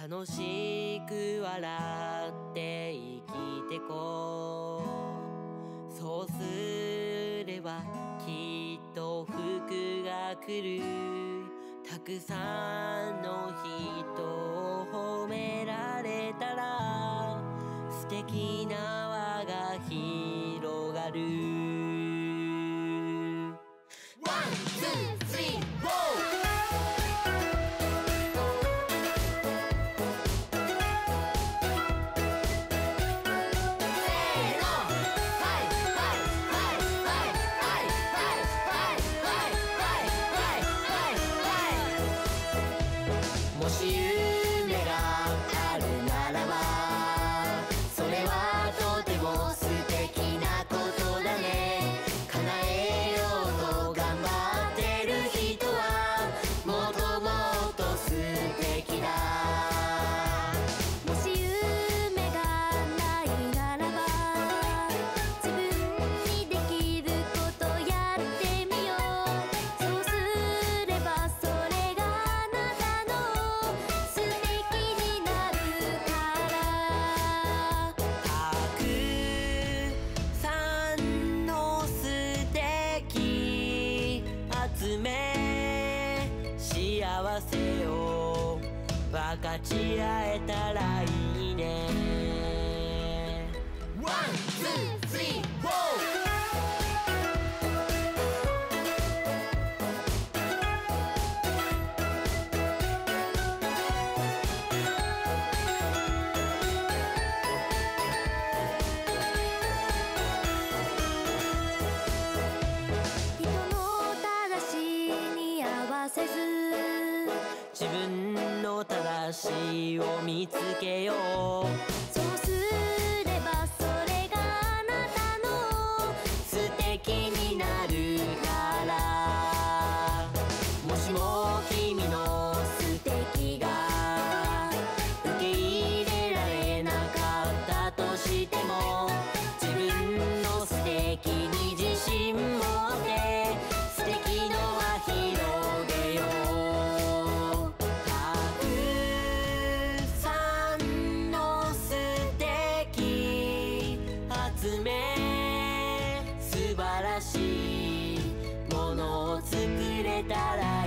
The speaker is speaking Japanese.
楽しく笑って生きてこうそうすればきっと服が来るたくさんの人を褒められたら素敵な輪が広がるめ幸せを分かち合えたらいいね。せず。自分の正しいを見つけよう。しいものを作れたら